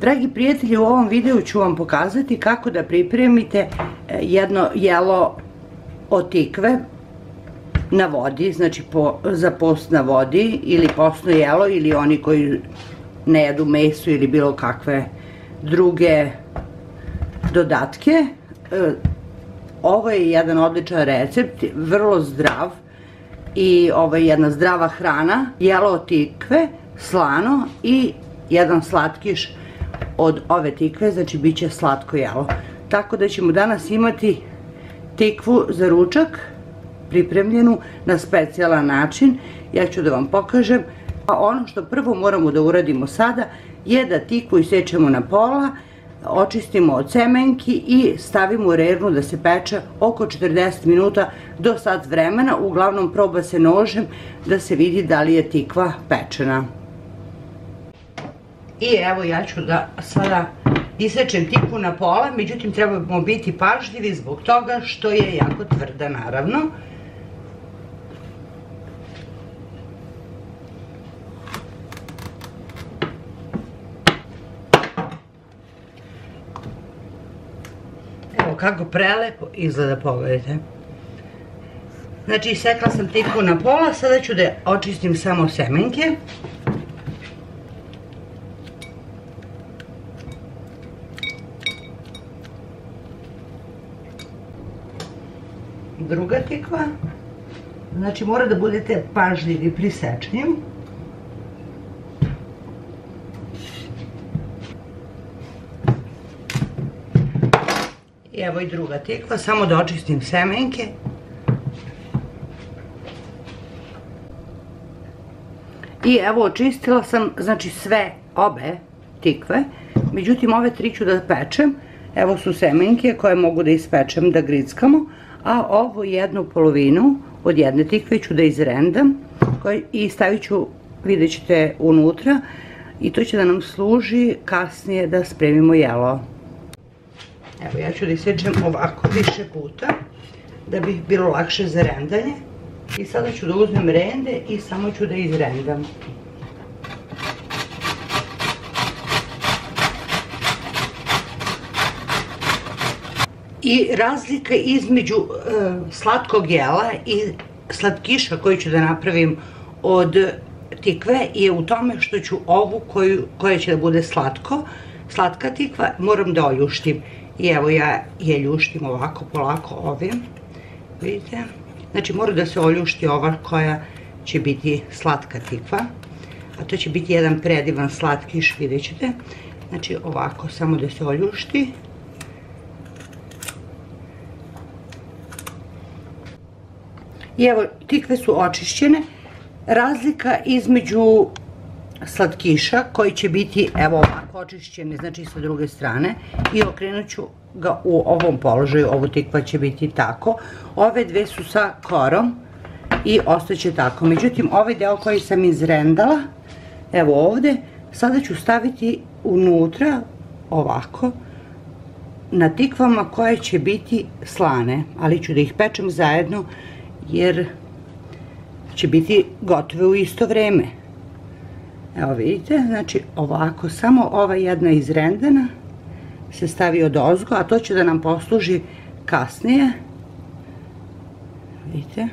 Dragi prijatelji, u ovom videu ću vam pokazati kako da pripremite e, jedno jelo od tikve na vodi, znači po, za post na vodi ili postno jelo ili oni koji ne jedu meso ili bilo kakve druge dodatke. E, ovo je jedan odličan recept, vrlo zdrav i ovo je jedna zdrava hrana, jelo od tikve, slano i jedan slatkiš od ove tikve, znači bit će slatko jelo. Tako da ćemo danas imati tikvu za ručak, pripremljenu na specijalan način. Ja ću da vam pokažem. A ono što prvo moramo da uradimo sada je da tikvu isečemo na pola, očistimo od semenki i stavimo u rernu da se peče oko 40 minuta do sat vremena. Uglavnom proba se nožem da se vidi da li je tikva pečena. I evo ja ću da sada isečem tikvu na pola, međutim trebamo biti pažljivi zbog toga što je jako tvrda naravno. Evo kako prelepo izgleda, pogledajte. Znači, sekla sam tikvu na pola, sada ću da očistim samo semenke. Druga tikva. Znači mora da budete pažljivi pri sečnju. I evo i druga tikva, samo da očistim semenke. I evo očistila sam, znači sve obe tikve, međutim ove tri ću da pečem. Evo su semenke koje mogu da ispečem, da grickamo a ovu jednu polovinu od jedne tikve ću da izrendam i stavit ću, vidjet ćete unutra i to će da nam služi kasnije da spremimo jelo. Evo ja ću da isečem ovako više puta da bi bilo lakše za rendanje i sada ću da uzmem rende i samo ću da izrendam. I razlika između e, slatkog jela i slatkiša koji ću da napravim od tikve je u tome što ću ovu koju, koja će da bude slatko, slatka tikva, moram da oljuštim. I evo ja je ljuštim ovako polako ovim, vidite. Znači mora da se oljušti ova koja će biti slatka tikva, a to će biti jedan predivan slatkiš, vidjet ćete. Znači ovako, samo da se oljušti. I evo, tikve su očišćene. Razlika između slatkiša koji će biti, evo ovako očišćeni, znači sa druge strane i okrenut ću ga u ovom položaju, ovo tikva će biti tako. Ove dve su sa korom i ostaće tako. Međutim, ovaj deo koji sam izrendala, evo ovde, sada ću staviti unutra ovako na tikvama koje će biti slane, ali ću da ih pečem zajedno jer će biti gotove u isto vreme. Evo vidite, znači ovako, samo ova jedna izrendena se stavi od ozgo, a to će da nam posluži kasnije. Vidite.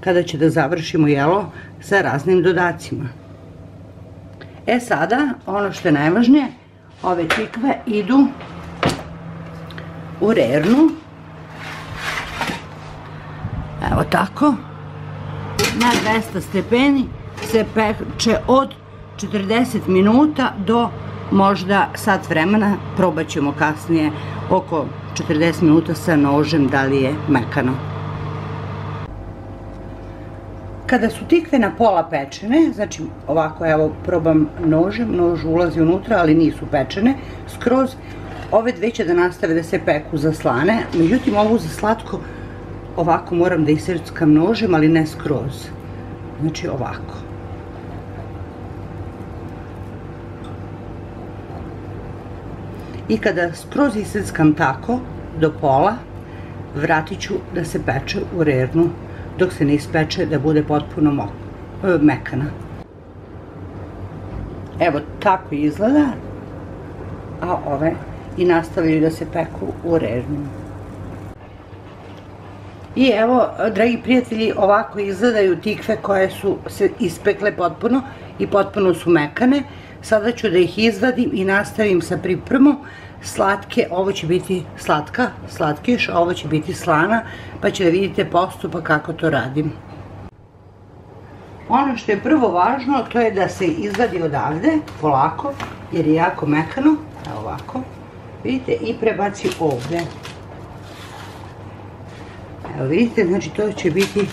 Kada će da završimo jelo sa raznim dodacima. E sada, ono što je najvažnije, ove tikve idu u rernu. Evo tako. Na 200 stepeni se peče od 40 minuta do možda sat vremena. Probat ćemo kasnije oko 40 minuta sa nožem da li je mekano. Kada su tikve na pola pečene, znači ovako evo probam nožem, nož ulazi unutra ali nisu pečene, skroz Ove dve će da nastave da se peku za slane, međutim ovu za slatko ovako moram da isrckam nožem, ali ne skroz. Znači ovako. I kada skroz isrckam tako, do pola, vratit ću da se peče u rernu, dok se ne ispeče da bude potpuno e, mekana. Evo, tako izgleda. A ove i nastavljaju da se peku u režnju. I evo, dragi prijatelji, ovako izgledaju tikve koje su se ispekle potpuno i potpuno su mekane. Sada ću da ih izvadim i nastavim sa pripremom. Slatke, ovo će biti slatka, slatkiš, a ovo će biti slana, pa će da vidite postupak kako to radim. Ono što je prvo važno, to je da se izvadi odavde, polako, jer je jako mekano, evo ovako, vidite, i prebaci ovde. Evo vidite, znači to će biti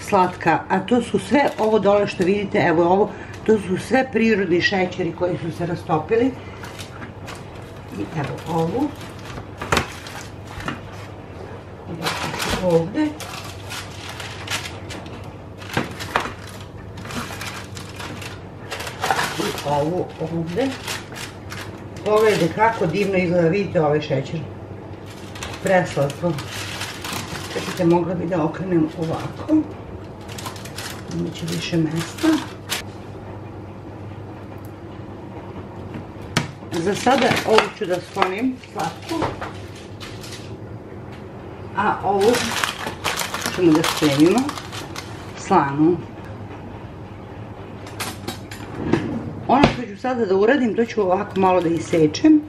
slatka, a to su sve, ovo dole što vidite, evo ovo, to su sve prirodni šećeri koji su se rastopili. I evo ovu. Ovde. I ovu ovde. Pogledajte kako divno izgleda, vidite ovaj šećer. Preslatko. Čekajte, mogla bi da okrenem ovako. Imaće više mesta. Za sada ovu ću da sklonim slatku. A ovu ćemo da spremimo slanu. Ono što ću sada da uradim, to ću ovako malo da isečem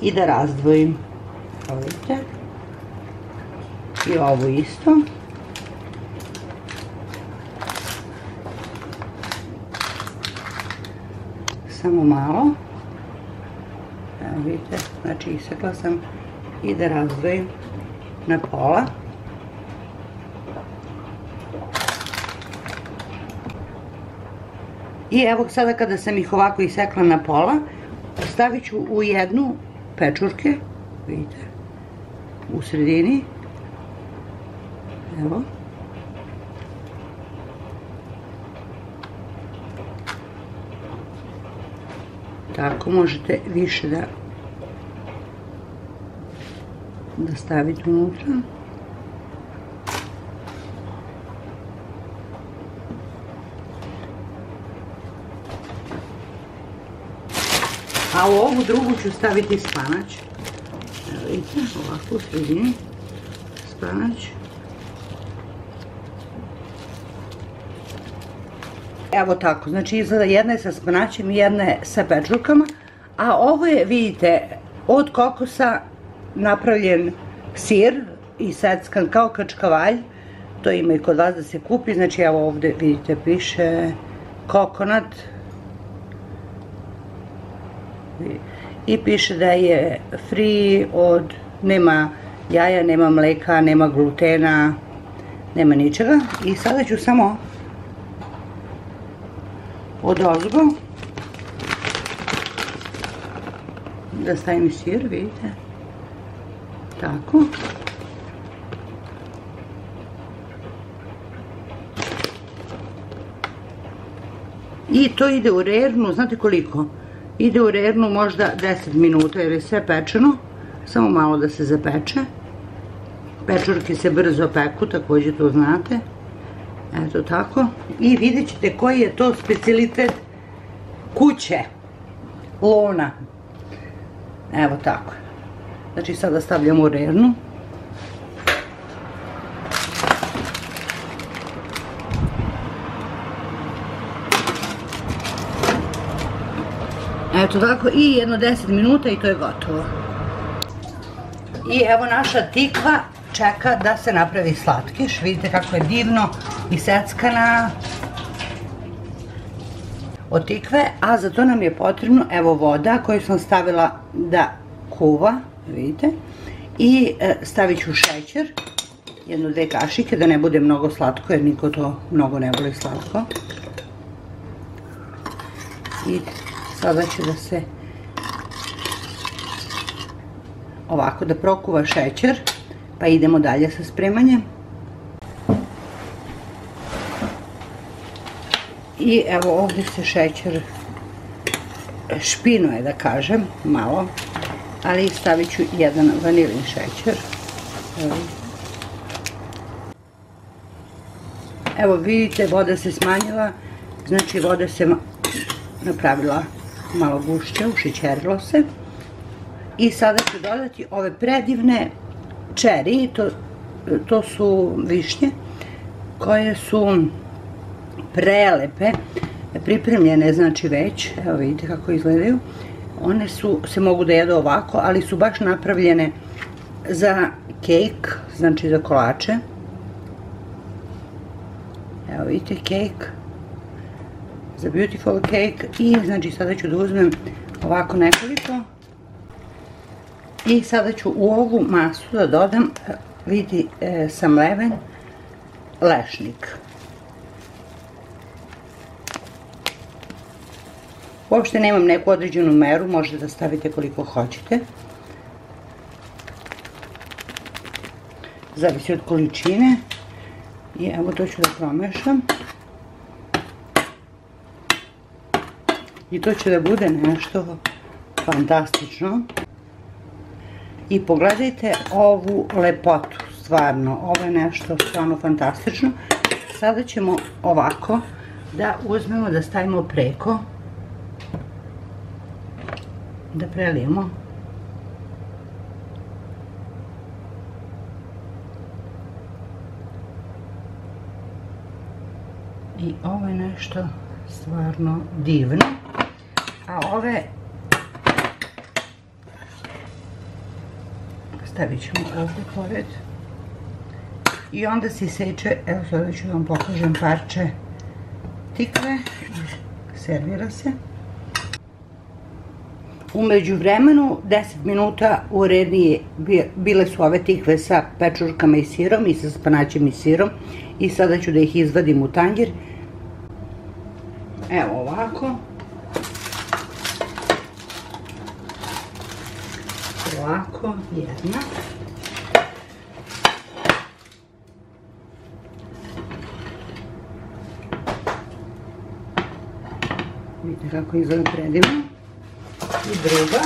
i da razdvojim. Ovo vidite. I ovu isto. Samo malo. Evo vidite, znači isekla sam i da razdvojim na pola. I evo sada kada sam ih ovako isekla na pola, stavit ću u jednu pečurke, vidite, u sredini. Evo. Tako možete više da da stavite unutra. A u ovu drugu ću staviti spanać. Evo vidite, ovako u sredini. Spanać. Evo tako, znači izgleda jedna je sa spanaćem i jedna je sa pečurkama. A ovo je, vidite, od kokosa napravljen sir i seckan kao kačkavalj. To ima i kod vas da se kupi, znači evo ovde vidite piše kokonat i piše da je free od, nema jaja, nema mleka, nema glutena, nema ničega. I sada ću samo od ozgo da stavim sir, vidite. Tako. I to ide u rernu, znate koliko? Ide u rernu možda 10 minuta jer je sve pečeno, samo malo da se zapeče. Pečurke se brzo peku, takođe to znate. Eto tako. I vidjet ćete koji je to specialitet kuće. Lona. Evo tako. Znači sada stavljam u rernu. Eto tako, i jedno 10 minuta i to je gotovo. I evo naša tikva čeka da se napravi slatkiš. Vidite kako je divno iseckana od tikve, a za to nam je potrebno, evo voda koju sam stavila da kuva, vidite, i e, stavit ću šećer, jednu, dve kašike, da ne bude mnogo slatko, jer niko to mnogo ne voli slatko. I sada će da se ovako da prokuva šećer, pa idemo dalje sa spremanjem. I evo ovdje se šećer špinuje da kažem, malo, ali stavit ću jedan vanilin šećer. Evo. Vidite, voda se smanjila, znači voda se napravila malo gušće, ušićerilo se. I sada ću dodati ove predivne čeri, to, to su višnje, koje su prelepe, pripremljene znači već, evo vidite kako izgledaju. One su, se mogu da jedu ovako, ali su baš napravljene za kejk, znači za kolače. Evo vidite kejk, za beautiful cake i znači sada ću da uzmem ovako nekoliko i sada ću u ovu masu da dodam, vidi e, sam leven, lešnik. Uopšte nemam neku određenu meru, možete da stavite koliko hoćete. Zavisi od količine. I evo to ću da promešam. I to će da bude nešto fantastično. I pogledajte ovu lepotu, stvarno, ovo je nešto stvarno fantastično. Sada ćemo ovako da uzmemo, da stavimo preko, da prelijemo. I ovo je nešto stvarno divno. Ove stavit ćemo ovdje pored. I onda se seče, evo sada ću vam pokažem parče tikve. Servira se. Umeđu vremenu, 10 minuta urednije bile su ove tikve sa pečurkama i sirom i sa spanaćem i sirom. I sada ću da ih izvadim u tanjir. Evo ovako. Ovako, jedna. Vidite kako izgleda predivno. I druga.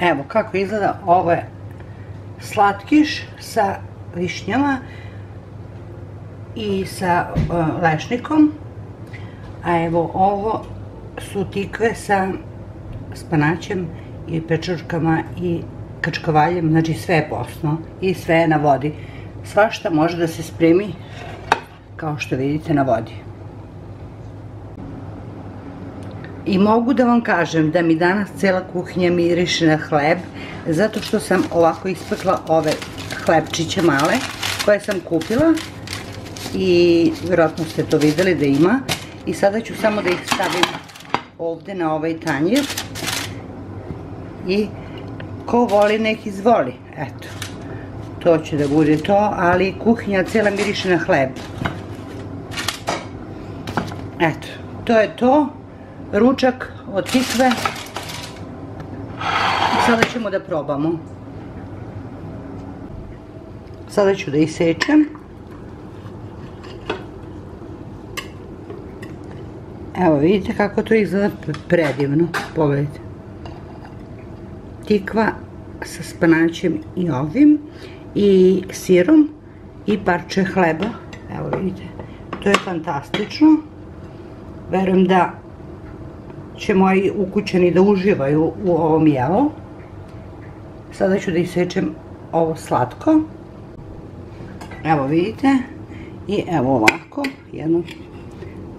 Evo kako izgleda, ovo je slatkiš sa višnjama i sa uh, lešnikom. A evo ovo su tikve sa spanaćem i pečurkama i kačkavaljem, znači sve je posno i sve je na vodi. Svašta može da se spremi kao što vidite na vodi. I mogu da vam kažem da mi danas cela kuhinja miriše na hleb, zato što sam ovako ispekla ove hlebčiće male, koje sam kupila i vjerojatno ste to videli da ima. I sada ću samo da ih stavim ovde na ovaj tanjir. I ko voli nek izvoli. Eto, to će da bude to, ali kuhinja cela miriše na hleb. Eto, to je to ručak od tikve. Sada ćemo da probamo. Sada ću da isečem. Evo vidite kako to izgleda predivno. Pogledajte. Tikva sa spanaćem i ovim i sirom i parče hleba. Evo vidite. To je fantastično. Verujem da će moji ukućeni da uživaju u ovom jelu. Sada ću da isečem ovo slatko. Evo vidite. I evo ovako, jedno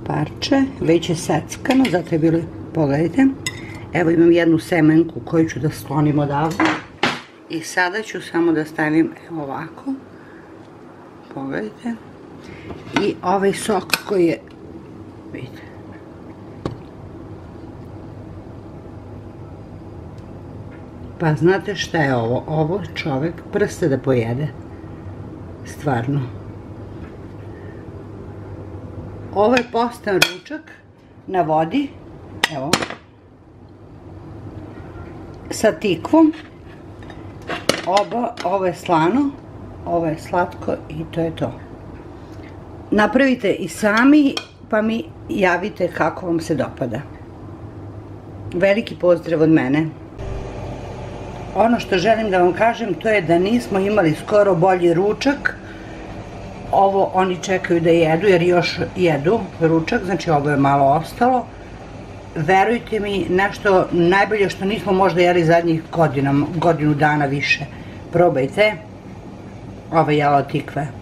parče. Već je seckano, zato je bilo, pogledajte. Evo imam jednu semenku koju ću da sklonim odavde. I sada ću samo da stavim evo ovako. Pogledajte. I ovaj sok koji je, vidite, Pa znate šta je ovo? Ovo čovek prste da pojede. Stvarno. Ovo je postan ručak na vodi. Evo. Sa tikvom. Ovo je slano, ovo je slatko i to je to. Napravite i sami, pa mi javite kako vam se dopada. veliki pozdrav od mene. Ono što želim da vam kažem to je da nismo imali skoro bolji ručak. Ovo oni čekaju da jedu jer još jedu ručak, znači ovo je malo ostalo. Verujte mi, nešto najbolje što nismo možda jeli zadnjih godina, godinu dana više. Probajte ove jelo tikve.